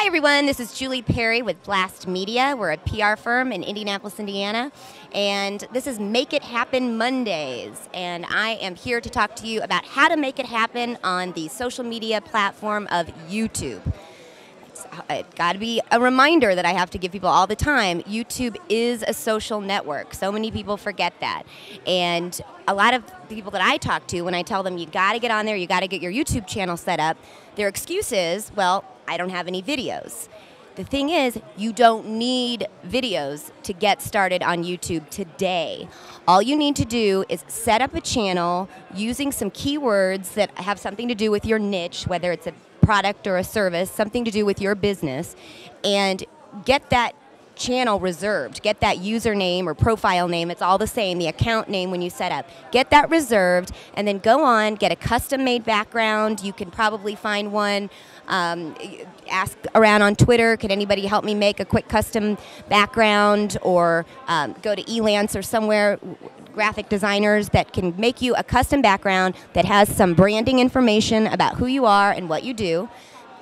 Hi, everyone. This is Julie Perry with Blast Media. We're a PR firm in Indianapolis, Indiana. And this is Make It Happen Mondays. And I am here to talk to you about how to make it happen on the social media platform of YouTube. It's, uh, it's got to be a reminder that I have to give people all the time. YouTube is a social network. So many people forget that. And a lot of people that I talk to, when I tell them you got to get on there, you got to get your YouTube channel set up, their excuse is, well, I don't have any videos. The thing is, you don't need videos to get started on YouTube today. All you need to do is set up a channel using some keywords that have something to do with your niche, whether it's a product or a service, something to do with your business, and get that channel reserved. Get that username or profile name, it's all the same, the account name when you set up. Get that reserved and then go on, get a custom made background. You can probably find one. Um, ask around on Twitter, can anybody help me make a quick custom background? Or um, go to Elance or somewhere, graphic designers that can make you a custom background that has some branding information about who you are and what you do.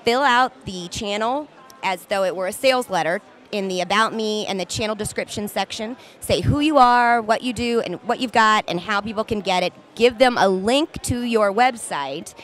Fill out the channel as though it were a sales letter in the About Me and the channel description section. Say who you are, what you do, and what you've got, and how people can get it. Give them a link to your website.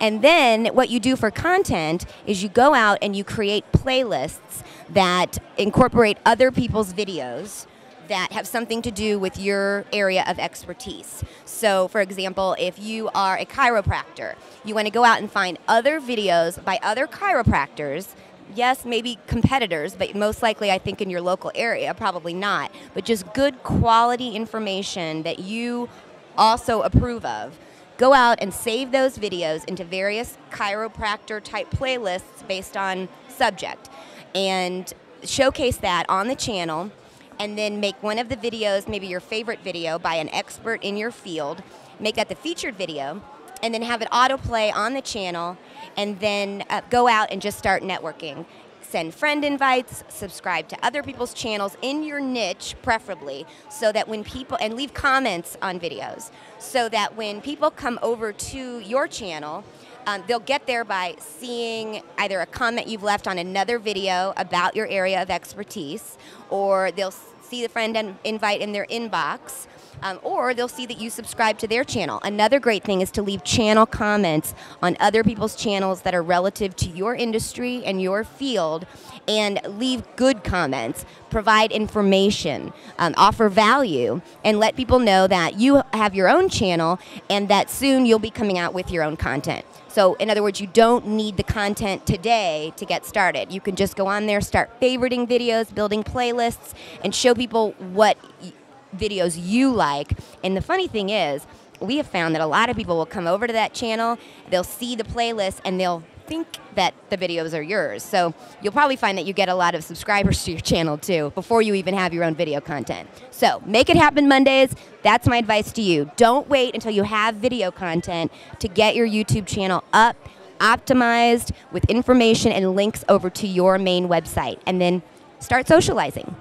And then what you do for content is you go out and you create playlists that incorporate other people's videos that have something to do with your area of expertise. So, for example, if you are a chiropractor, you want to go out and find other videos by other chiropractors yes, maybe competitors, but most likely I think in your local area, probably not. But just good quality information that you also approve of. Go out and save those videos into various chiropractor type playlists based on subject and showcase that on the channel and then make one of the videos, maybe your favorite video by an expert in your field, make that the featured video and then have it autoplay on the channel, and then uh, go out and just start networking. Send friend invites, subscribe to other people's channels in your niche, preferably, so that when people, and leave comments on videos, so that when people come over to your channel, um, they'll get there by seeing either a comment you've left on another video about your area of expertise, or they'll see the friend invite in their inbox, um, or they'll see that you subscribe to their channel. Another great thing is to leave channel comments on other people's channels that are relative to your industry and your field, and leave good comments, provide information, um, offer value, and let people know that you have your own channel and that soon you'll be coming out with your own content. So, in other words, you don't need the content today to get started. You can just go on there, start favoriting videos, building playlists, and show people what videos you like. And the funny thing is, we have found that a lot of people will come over to that channel, they'll see the playlist, and they'll think that the videos are yours. So you'll probably find that you get a lot of subscribers to your channel too before you even have your own video content. So make it happen Mondays. That's my advice to you. Don't wait until you have video content to get your YouTube channel up, optimized with information and links over to your main website, and then start socializing.